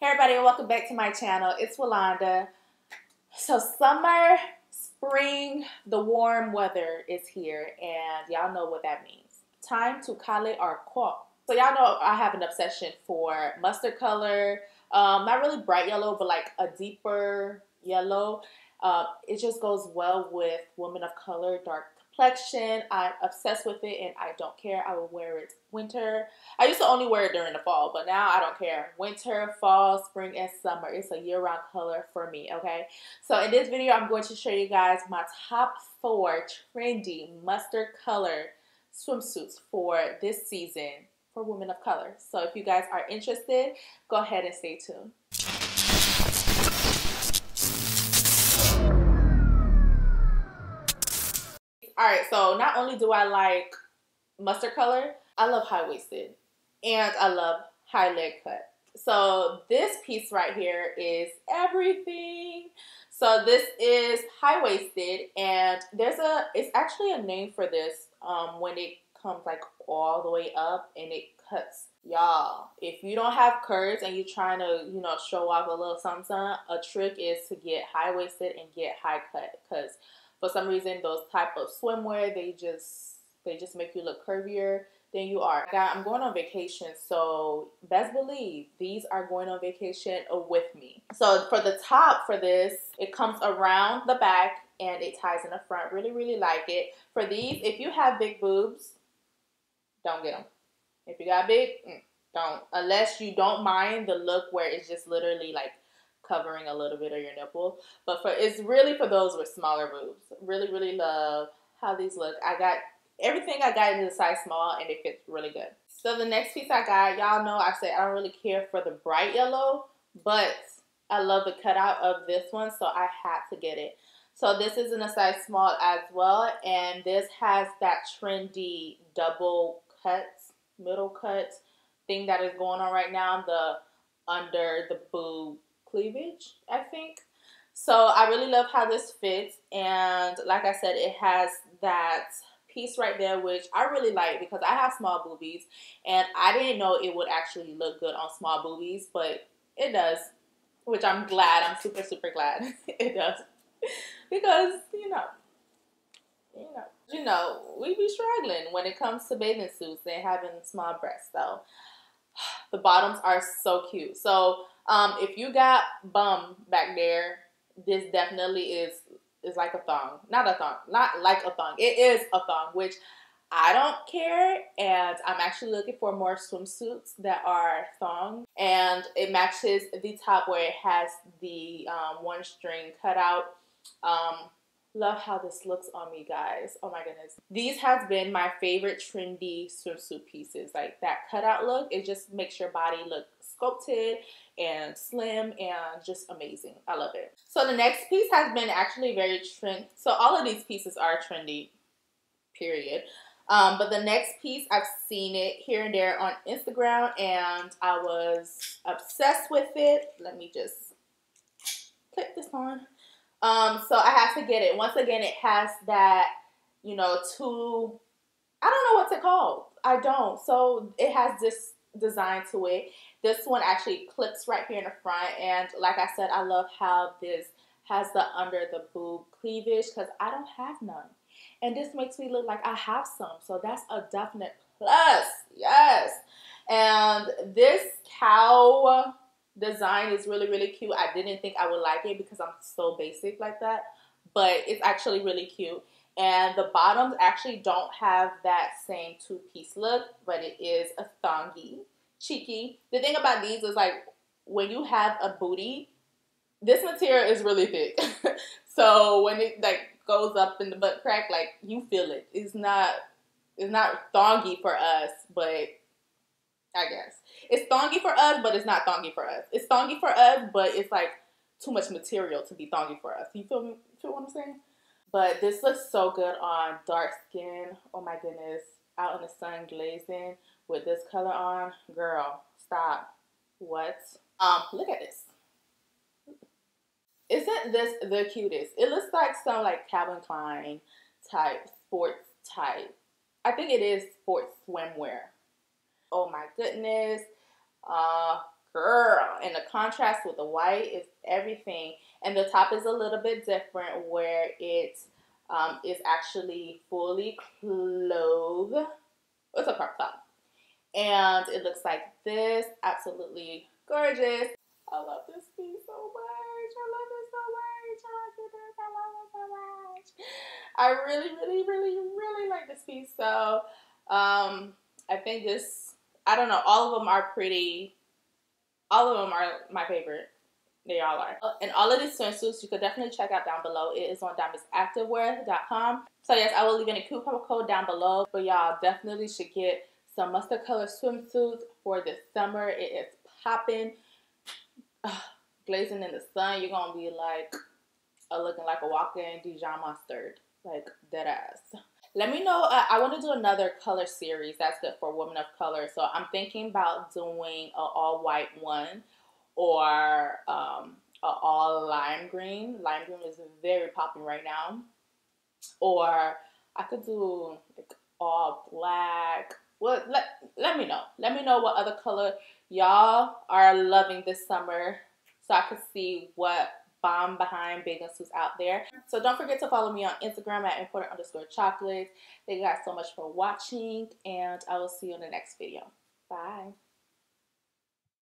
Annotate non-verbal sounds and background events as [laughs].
Hey everybody and welcome back to my channel. It's Wilonda. So summer, spring, the warm weather is here and y'all know what that means. Time to cale our quoi. So y'all know I have an obsession for mustard color, um, not really bright yellow but like a deeper yellow. Uh, it just goes well with women of color, dark complexion. I'm obsessed with it and I don't care. I will wear it winter. I used to only wear it during the fall, but now I don't care. Winter, fall, spring, and summer. It's a year-round color for me, okay? So in this video, I'm going to show you guys my top four trendy mustard color swimsuits for this season for women of color. So if you guys are interested, go ahead and stay tuned. Right, so not only do I like mustard color, I love high waisted and I love high leg cut. So this piece right here is everything. So this is high waisted and there's a, it's actually a name for this um, when it comes like all the way up and it cuts. Y'all, if you don't have curves and you're trying to, you know, show off a little something, a trick is to get high waisted and get high cut because for some reason those type of swimwear they just they just make you look curvier than you are. I'm going on vacation, so best believe these are going on vacation with me. So for the top for this, it comes around the back and it ties in the front. Really, really like it. For these, if you have big boobs, don't get them. If you got big, mm, don't. Unless you don't mind the look where it's just literally like covering a little bit of your nipple. But for it's really for those with smaller boobs. Really, really love how these look. I got everything I got in the size small and it fits really good. So the next piece I got, y'all know I said I don't really care for the bright yellow, but I love the cutout of this one, so I had to get it. So this is in a size small as well, and this has that trendy double cut, middle cut thing that is going on right now, the under the boob cleavage, I think. So I really love how this fits and like I said, it has that piece right there which I really like because I have small boobies and I didn't know it would actually look good on small boobies, but it does, which I'm glad. I'm super, super glad [laughs] it does because, you know, you know, you know, we be struggling when it comes to bathing suits and having small breasts. So [gasps] the bottoms are so cute. So um, if you got bum back there, this definitely is is like a thong. Not a thong. Not like a thong. It is a thong, which I don't care. And I'm actually looking for more swimsuits that are thong. And it matches the top where it has the um, one string cutout. Um, Love how this looks on me, guys. Oh my goodness. These has been my favorite trendy swimsuit pieces. Like that cutout look, it just makes your body look sculpted and slim and just amazing. I love it. So the next piece has been actually very trend. So all of these pieces are trendy, period. Um, but the next piece, I've seen it here and there on Instagram and I was obsessed with it. Let me just click this on. Um, so I have to get it. Once again, it has that, you know, two, I don't know what to call. I don't. So it has this design to it. This one actually clips right here in the front. And like I said, I love how this has the under the boob cleavage because I don't have none. And this makes me look like I have some. So that's a definite plus. Yes. And this cow design is really, really cute. I didn't think I would like it because I'm so basic like that, but it's actually really cute. And the bottoms actually don't have that same two-piece look, but it is a thongy, cheeky. The thing about these is like when you have a booty, this material is really thick. [laughs] so when it like goes up in the butt crack, like you feel it. It's not it's not thongy for us, but I guess. It's thongy for us, but it's not thongy for us. It's thongy for us, but it's like too much material to be thongy for us. You feel me? You feel what I'm saying? But this looks so good on dark skin. Oh my goodness. Out in the sun glazing with this color on. Girl, stop. What? Um, look at this. Isn't this the cutest? It looks like some like Calvin Klein type, sports type. I think it is sports swimwear Oh my goodness. Uh, girl. And the contrast with the white is everything. And the top is a little bit different where it um, is actually fully clothed. It's a crop top. And it looks like this. Absolutely gorgeous. I love this piece so much. I love it so much. I love it. I love it so much. I really, really, really, really like this piece. So um, I think this, I don't know, all of them are pretty, all of them are my favorite. They all are. Oh, and all of these swimsuits you could definitely check out down below. It is on damisactivewear.com. So yes, I will leave any coupon code down below. But y'all definitely should get some mustard color swimsuits for this summer. It is popping, blazing in the sun. You're gonna be like looking like a walking Dijon mustard, like dead ass. Let me know. Uh, I want to do another color series that's good for women of color. So I'm thinking about doing an all white one or um, a all lime green. Lime green is very popping right now. Or I could do like all black. Well, let, let me know. Let me know what other color y'all are loving this summer so I could see what bomb behind bathing suits out there. So don't forget to follow me on Instagram at imported underscore chocolate. Thank you guys so much for watching and I will see you in the next video. Bye.